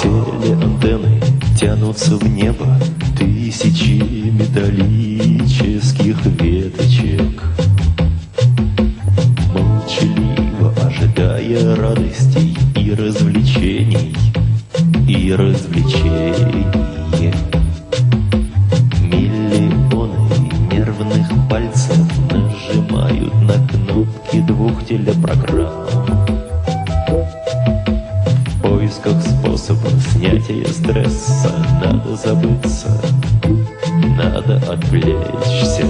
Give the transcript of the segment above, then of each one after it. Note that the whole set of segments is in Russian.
Телеантенны тянутся в небо Тысячи металлических веточек. Молчаливо ожидая радостей и развлечений И развлечений телепрограмм В поисках способа снятия стресса Надо забыться, надо отвлечься.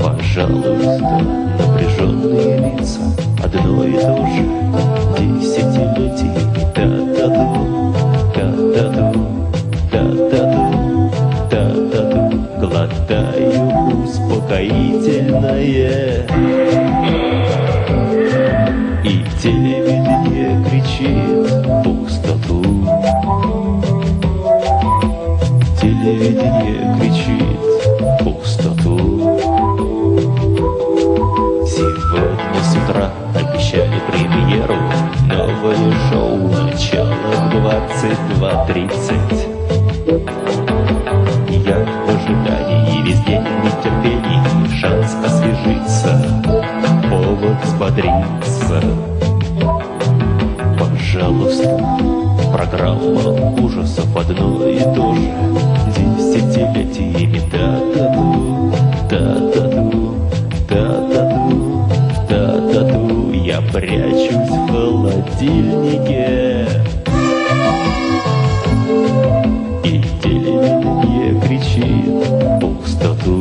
Пожалуйста, напряженные лица. Одно и то же. Десятилетиями Та-та-ду, Глотаю успокоительное телевидение кричит пустоту. Телевидение кричит пустоту. Сегодня с утра обещали премьеру Новое шоу начало в 22.30 Я в ожидании весь день в нетерпении Шанс освежиться, повод взбодриться Пожалуйста, программа ужасов одно и то же. Десятилетиями та-та-ду, та-та-ду, та-та-ду, та-та-ду Я прячусь в холодильнике. И телевидение кричит пустоту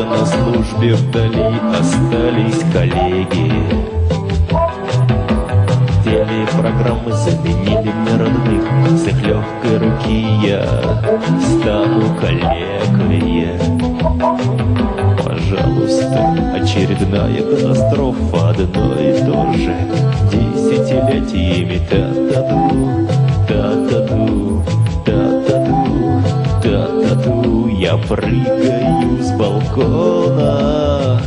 Где-то на службе вдали остались коллеги. Телепрограммы заменили мне родных С их легкой руки я стану коллегой. Пожалуйста, очередная катастрофа Одно и то же. Десятилетиями та-та-ду, та-та-ду, прыгаю с балкона